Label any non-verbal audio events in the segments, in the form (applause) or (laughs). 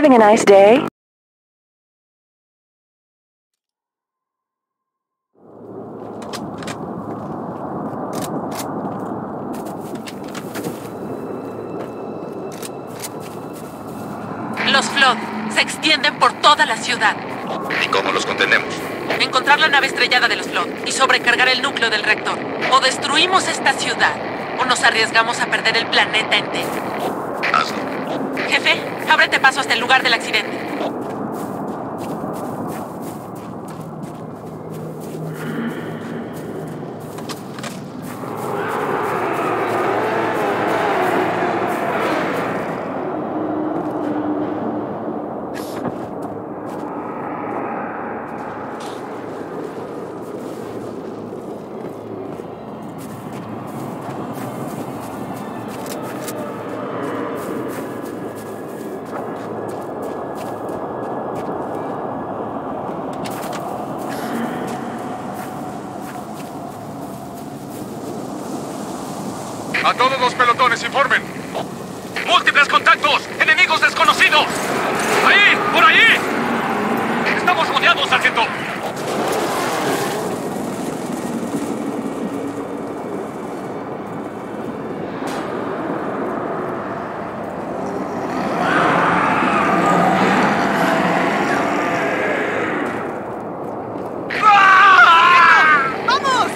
Having a nice day? Los Flood se extienden por toda la ciudad. ¿Y cómo los contenemos? Encontrar la nave estrellada de los Flood y sobrecargar el núcleo del reactor. O destruimos esta ciudad, o nos arriesgamos a perder el planeta entero. Hazlo. Jefe, ábrete paso hasta el lugar del accidente. A todos los pelotones, informen. Múltiples contactos. Enemigos desconocidos. Ahí, por ahí. Estamos rodeados, sargento. ¡Rápido!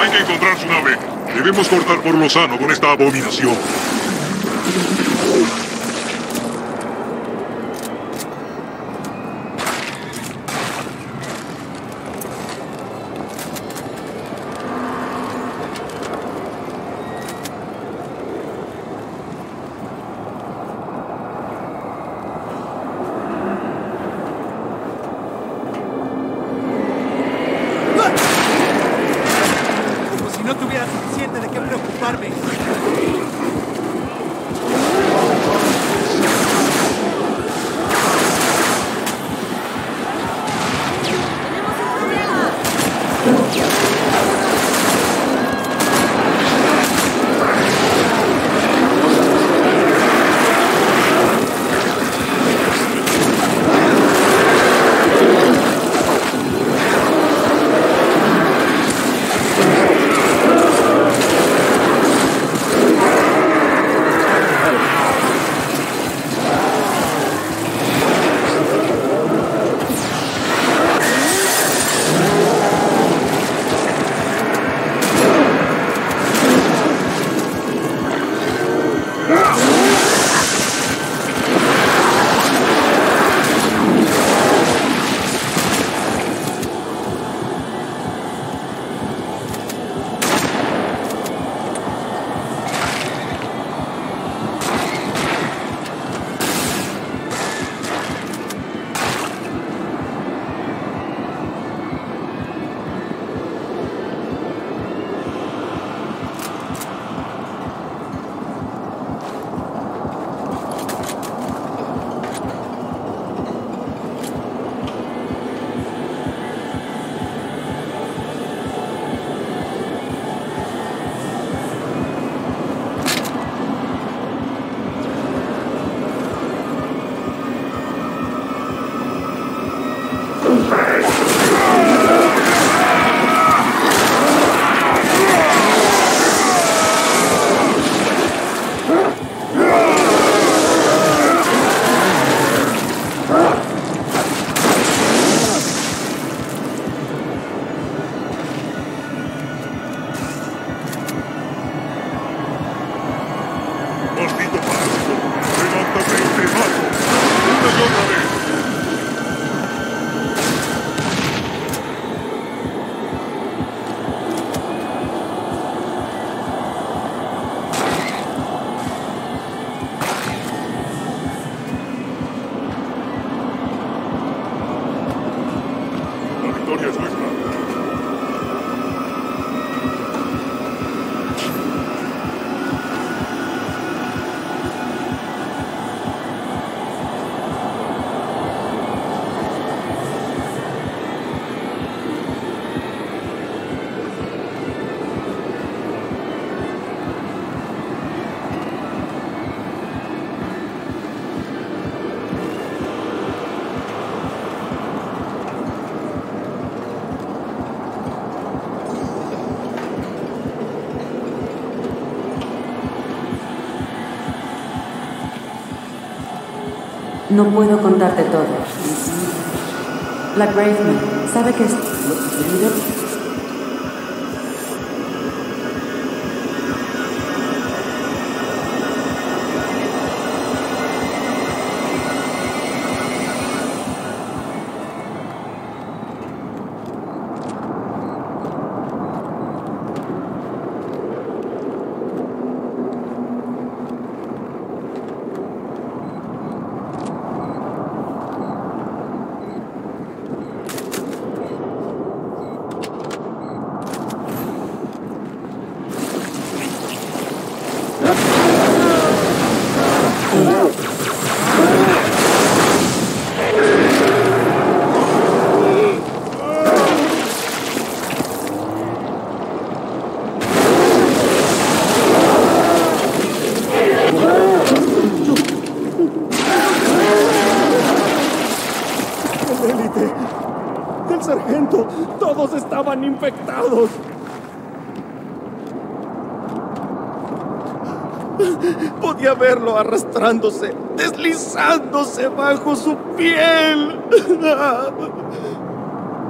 Hay que encontrar su nave. Debemos cortar por lo sano con esta abominación. No puedo contarte todo. La Graveman sabe que es... Verlo arrastrándose, deslizándose bajo su piel.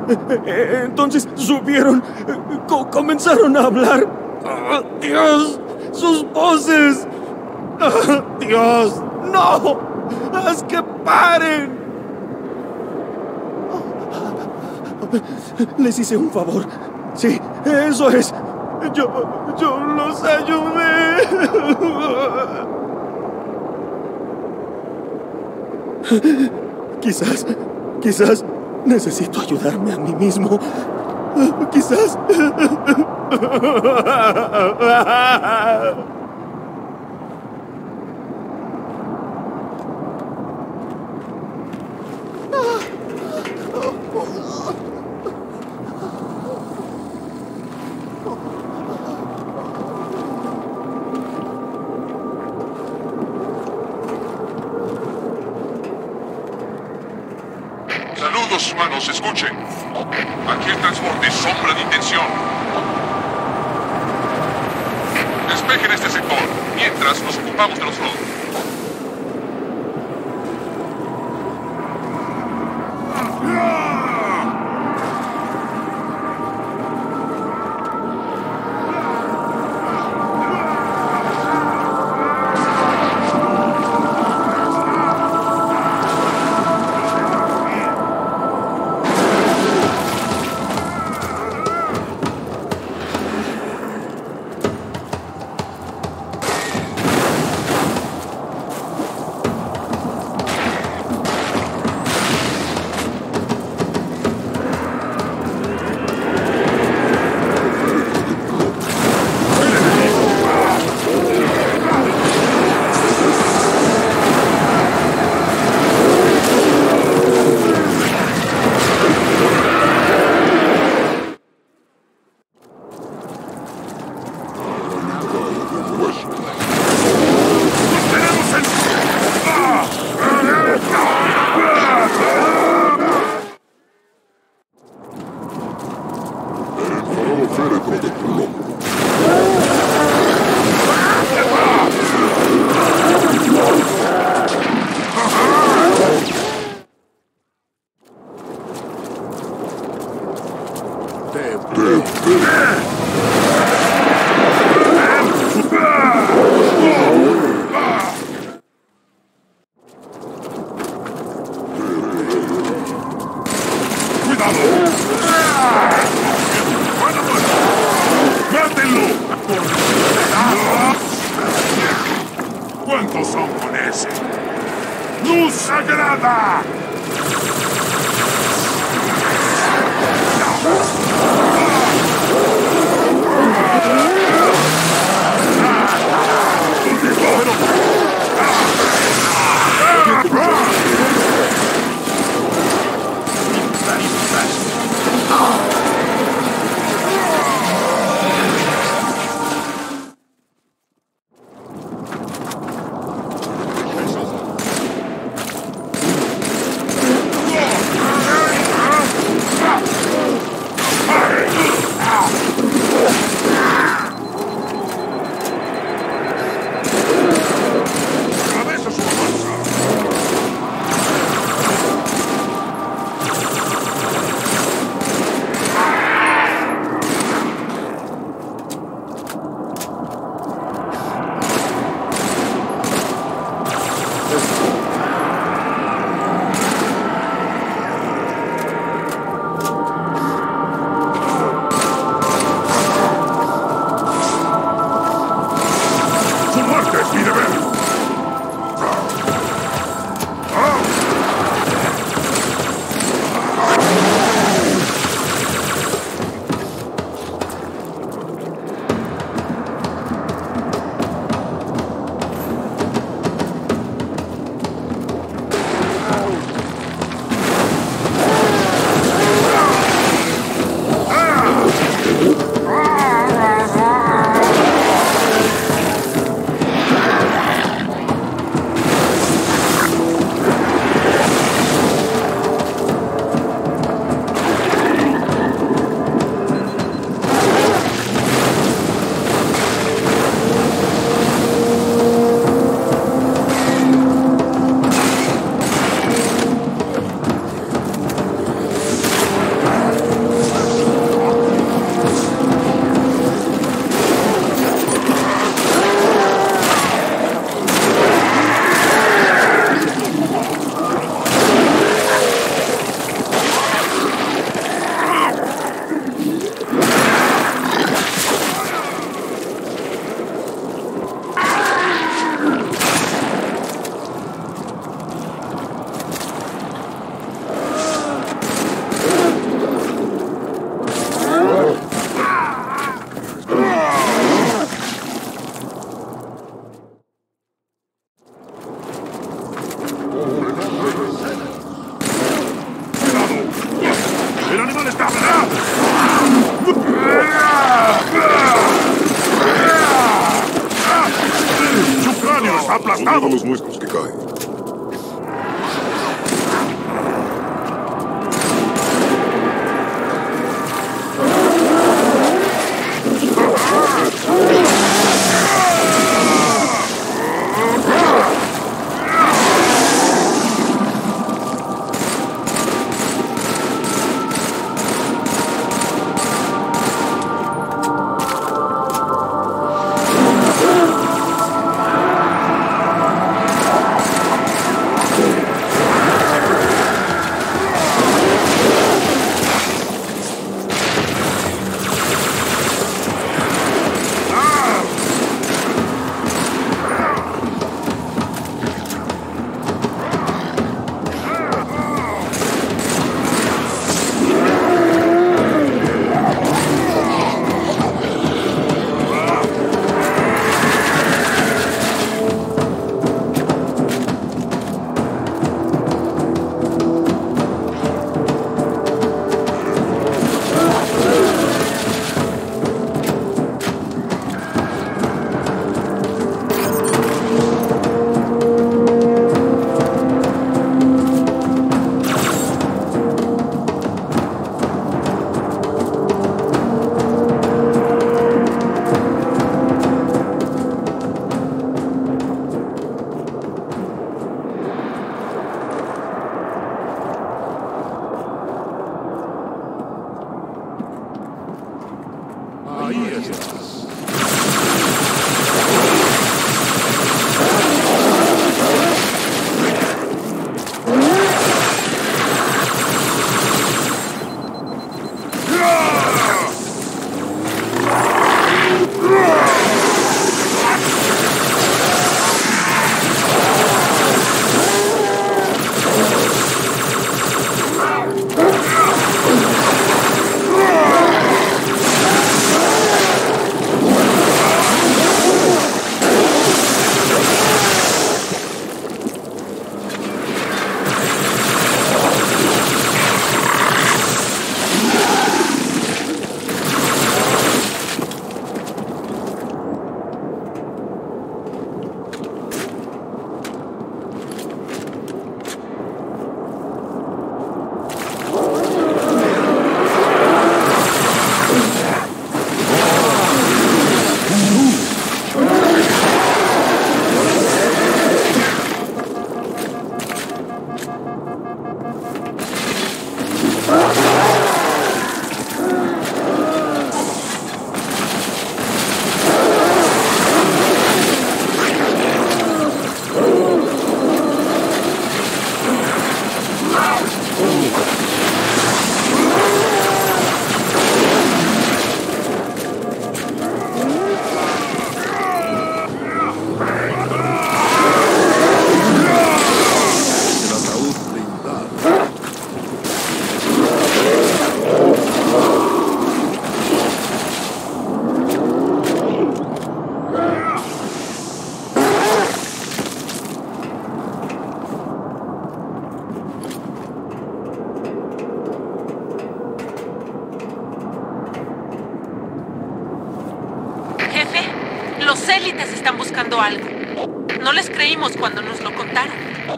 (laughs) Entonces subieron, co- comenzaron a hablar. ¡Ah, Dios, sus voces. ¡Ah, Dios, no, haz que paren. Les hice un favor. Sí, eso es. Yo, yo los ayudé. Quizás, quizás necesito ayudarme a mí mismo. Quizás.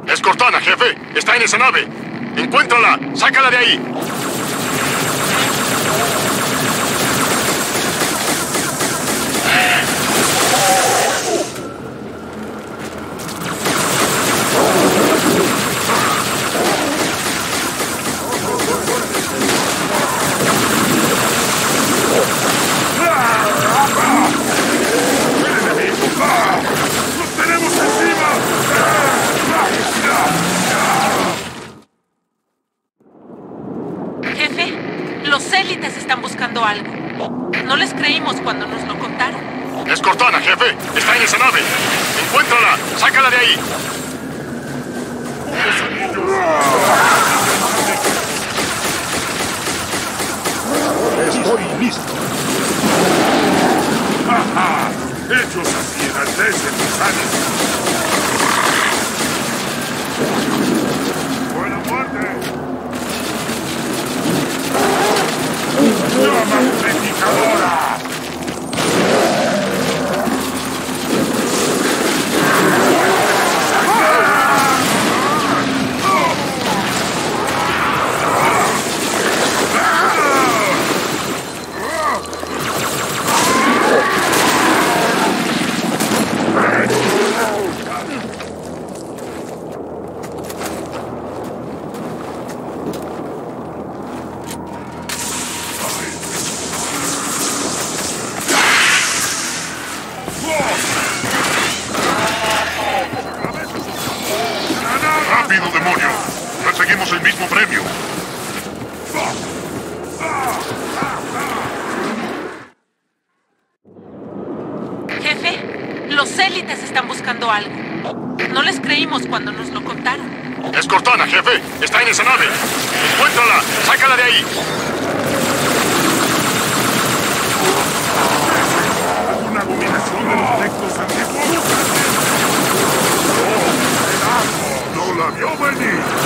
Es Cortana, jefe. Está en esa nave. Encuéntrala. Sácala de ahí. ¡Los tenemos encima! Jefe, los élites están buscando algo. No les creímos cuando nos lo contaron. Es Cortana, jefe. Está en esa nave. Encuéntrala. Sácala de ahí. Estoy listo. ¡Ajá! Hechos así mis ánimos. ¡Buena muerte! Los élites están buscando algo. No les creímos cuando nos lo contaron. Es Cortana, jefe. Está en esa nave. Encuéntrala. Sácala de ahí. ¿Es una abominación de los textos antiguos? ¡No la vio venir!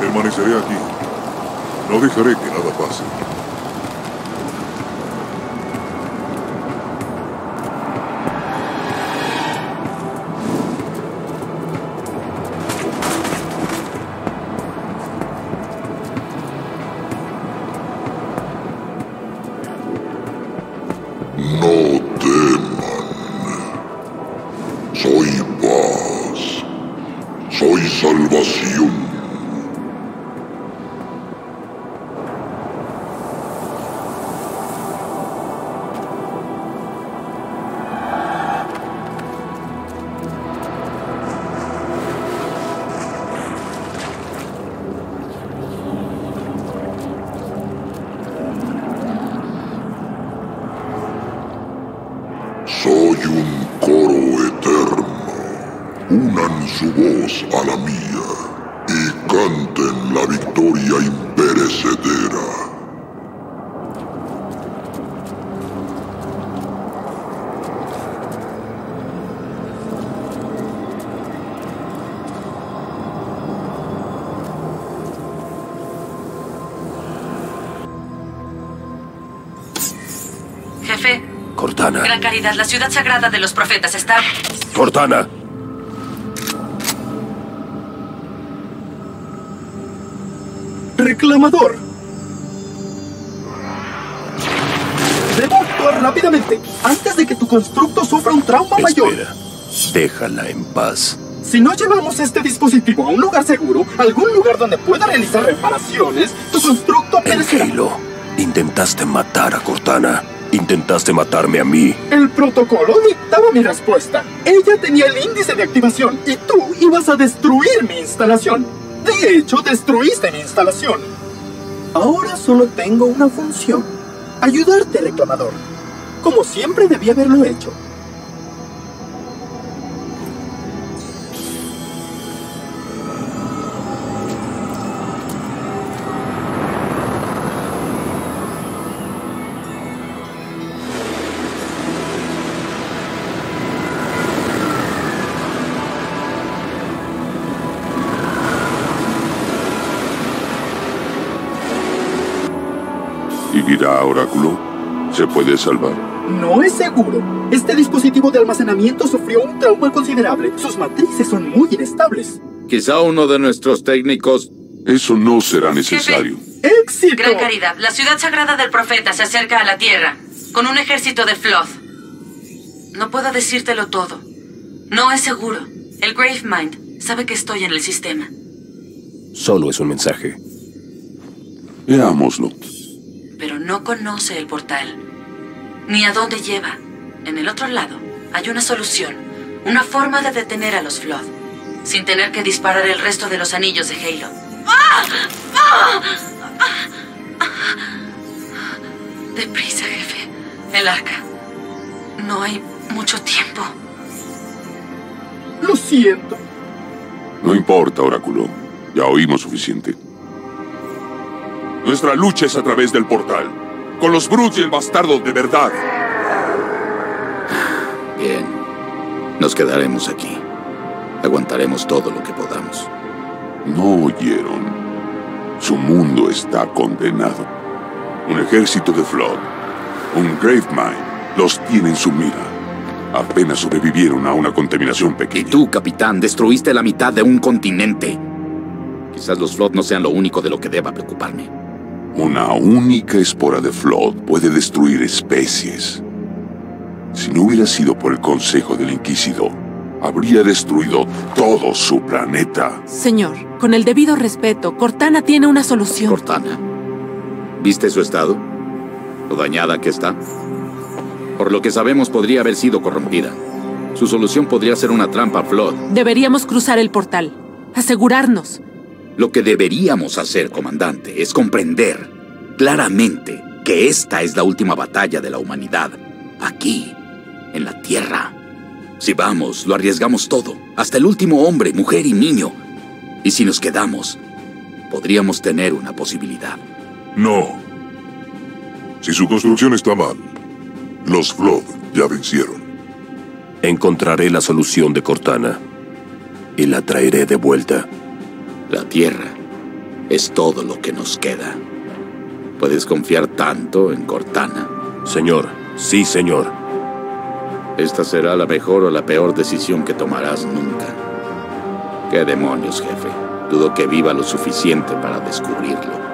Permaneceré aquí. No dejaré que nada pase. Unan su voz a la mía y canten la victoria imperecedera. Jefe, Cortana. gran caridad, la ciudad sagrada de los profetas está... Cortana. Reclamador. Debo actuar rápidamente antes de que tu constructo sufra un trauma mayor. Déjala en paz. Si no llevamos este dispositivo a un lugar seguro, algún lugar donde pueda realizar reparaciones, tu constructo perecerá. Intentaste matar a Cortana. Intentaste matarme a mí. El protocolo dictaba mi respuesta. Ella tenía el índice de activación y tú ibas a destruir mi instalación. De hecho, destruiste mi instalación. Ahora solo tengo una función. Ayudarte, reclamador. Como siempre debí haberlo hecho. ¿Se puede salvar? No es seguro. Este dispositivo de almacenamiento sufrió un trauma considerable. Sus matrices son muy inestables. Quizá uno de nuestros técnicos... Eso no será necesario. ¡Éxito! Gran caridad, la ciudad sagrada del profeta se acerca a la tierra con un ejército de Floth. No puedo decírtelo todo. No es seguro. El Gravemind sabe que estoy en el sistema. Solo es un mensaje. Veámoslo. Pero no conoce el portal, ni a dónde lleva. En el otro lado hay una solución, una forma de detener a los Flood, sin tener que disparar el resto de los anillos de Halo. ¡Ah! ¡Ah! ¡Ah! Deprisa, jefe. El arca. No hay mucho tiempo. Lo siento. No importa, Oráculo. Ya oímos suficiente. Nuestra lucha es a través del portal. Con los Brutes y el bastardo de verdad. Bien. Nos quedaremos aquí. Aguantaremos todo lo que podamos. No oyeron. Su mundo está condenado. Un ejército de Flood, un Gravemind, los tiene en su mira. apenas sobrevivieron a una contaminación pequeña. Y tú, capitán, destruiste la mitad de un continente. Quizás los Flood no sean lo único de lo que deba preocuparme. Una única espora de Flood puede destruir especies. Si no hubiera sido por el consejo del Inquisidor, habría destruido todo su planeta. Señor, con el debido respeto, Cortana tiene una solución. ¿Cortana? ¿Viste su estado? ¿Lo dañada que está? Por lo que sabemos, podría haber sido corrompida. Su solución podría ser una trampa Flood. Deberíamos cruzar el portal. Asegurarnos. Lo que deberíamos hacer, comandante, es comprender claramente que esta es la última batalla de la humanidad. Aquí, en la Tierra. Si vamos, lo arriesgamos todo. Hasta el último hombre, mujer y niño. Y si nos quedamos, podríamos tener una posibilidad. No. Si su construcción está mal, los Flood ya vencieron. Encontraré la solución de Cortana y la traeré de vuelta. La Tierra es todo lo que nos queda. ¿Puedes confiar tanto en Cortana? Señor, sí, señor. Esta será la mejor o la peor decisión que tomarás nunca. ¿Qué demonios, jefe? Dudo que viva lo suficiente para descubrirlo.